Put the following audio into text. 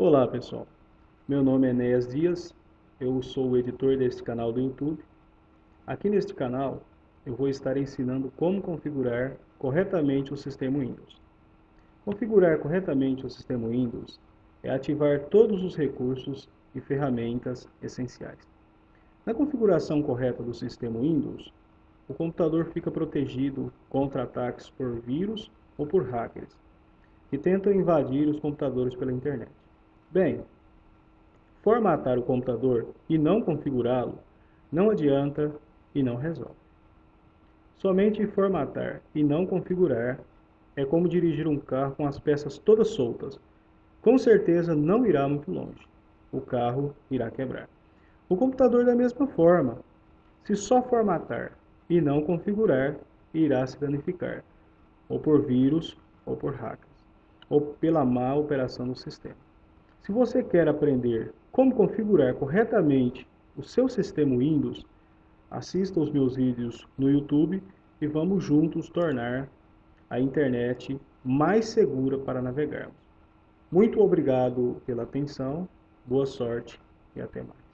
Olá pessoal, meu nome é Enéas Dias, eu sou o editor deste canal do YouTube. Aqui neste canal eu vou estar ensinando como configurar corretamente o sistema Windows. Configurar corretamente o sistema Windows é ativar todos os recursos e ferramentas essenciais. Na configuração correta do sistema Windows, o computador fica protegido contra ataques por vírus ou por hackers que tentam invadir os computadores pela internet. Bem, formatar o computador e não configurá-lo não adianta e não resolve. Somente formatar e não configurar é como dirigir um carro com as peças todas soltas. Com certeza não irá muito longe. O carro irá quebrar. O computador da mesma forma. Se só formatar e não configurar, irá se danificar, ou por vírus ou por hackers, ou pela má operação do sistema. Se você quer aprender como configurar corretamente o seu sistema Windows, assista os meus vídeos no YouTube e vamos juntos tornar a internet mais segura para navegarmos. Muito obrigado pela atenção, boa sorte e até mais.